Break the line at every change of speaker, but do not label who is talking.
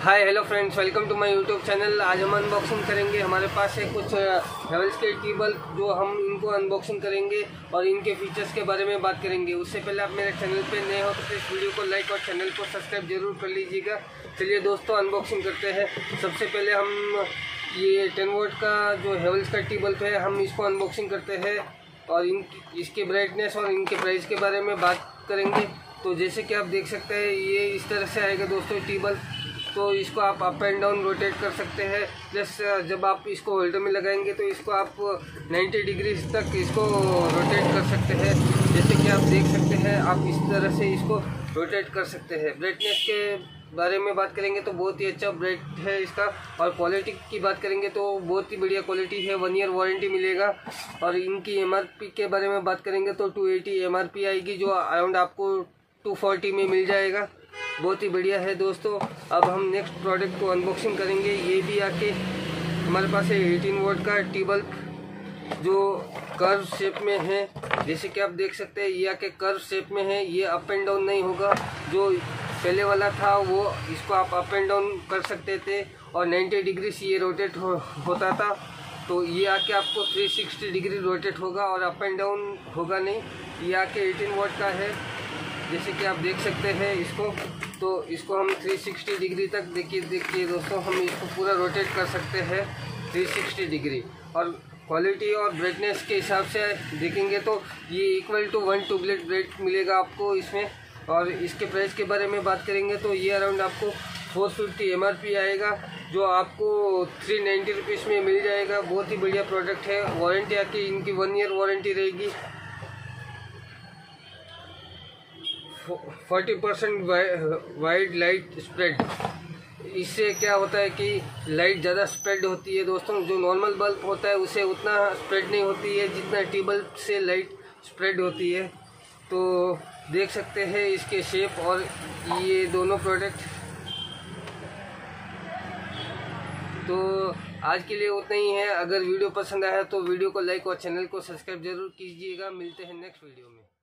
Hi hello friends welcome to my YouTube channel आज हम unboxing करेंगे। हमारे पास है कुछ हेवल्स के टेबल जो हम इनको अनबॉक्सिंग करेंगे और इनके फीचर्स के बारे में बात करेंगे। उससे पहले आप मेरे चैनल पे नए हो तो प्लीज़ वीडियो को लाइक और चैनल को सब्सक्राइब ज़रूर कर लीजिएगा। चलिए दोस्तों अनबॉक्सिंग करते हैं। सबसे पहले हम, ये टेन वोट का जो हेवल्स का टेबल है हम इसको अनबॉक्सिंग करते हैं और इन, इसके ब्राइटनेस और इनके प्राइस के बारे में बात करेंगे। तो जैसे कि आप देख सकते हैं, ये इस तरह से आएगा दोस्तों टेबल तो इसको आप अप एंड डाउन रोटेट कर सकते हैं। प्लस जब आप इसको होल्डर में लगाएँगे तो इसको आप 90 डिग्री तक इसको रोटेट कर सकते हैं। जैसे कि आप देख सकते हैं, आप इस तरह से इसको रोटेट कर सकते हैं। ब्राइटनेस के बारे में बात करेंगे तो बहुत ही अच्छा ब्राइट है इसका। और क्वालिटी की बात करेंगे तो बहुत ही बढ़िया क्वालिटी है। वन ईयर वारंटी मिलेगा। और इनकी एमआरपी के बारे में बात करेंगे तो 280 एमआरपी आएगी, जो अराउंड आपको 240 में मिल जाएगा। बहुत ही बढ़िया है दोस्तों। अब हम नेक्स्ट प्रोडक्ट को अनबॉक्सिंग करेंगे। ये भी आके हमारे पास है एटीन वोट का टी बल्ब जो कर्व शेप में है। जैसे कि आप देख सकते हैं ये आके कर्व शेप में है। ये अप एंड डाउन नहीं होगा। जो पहले वाला था वो इसको आप अप एंड डाउन कर सकते थे और 90 डिग्री से ये रोटेट हो, होता था। तो ये आके आपको 360 डिग्री रोटेट होगा और अप एंड डाउन होगा नहीं। ये आके 18 वोट का है। जैसे कि आप देख सकते हैं इसको तो इसको हम 360 डिग्री तक देखिए देखिए दोस्तों, हम इसको पूरा रोटेट कर सकते हैं 360 डिग्री और क्वालिटी और ब्राइटनेस के हिसाब से देखेंगे तो ये इक्वल टू वन टूबलेट ब्रेड मिलेगा आपको इसमें। और इसके प्राइस के बारे में बात करेंगे तो ये अराउंड आपको फोर फिफ्टी एम आएगा, जो आपको थ्री नाइन्टी रुपीज़ में मिल जाएगा। बहुत ही बढ़िया प्रोडक्ट है। वारंटी आके इनकी वन ईयर वारंटी रहेगी। Forty percent wide light spread इससे क्या होता है कि लाइट ज़्यादा स्प्रेड होती है दोस्तों। जो नॉर्मल बल्ब होता है, उसे उतना स्प्रेड नहीं होती है जितना टी बल्ब से लाइट स्प्रेड होती है। तो देख सकते हैं इसके शेप और ये दोनों प्रोडक्ट तो आज के लिए उतना ही है। अगर वीडियो पसंद आया तो वीडियो को लाइक और चैनल को सब्सक्राइब ज़रूर कीजिएगा। मिलते हैं नेक्स्ट वीडियो में।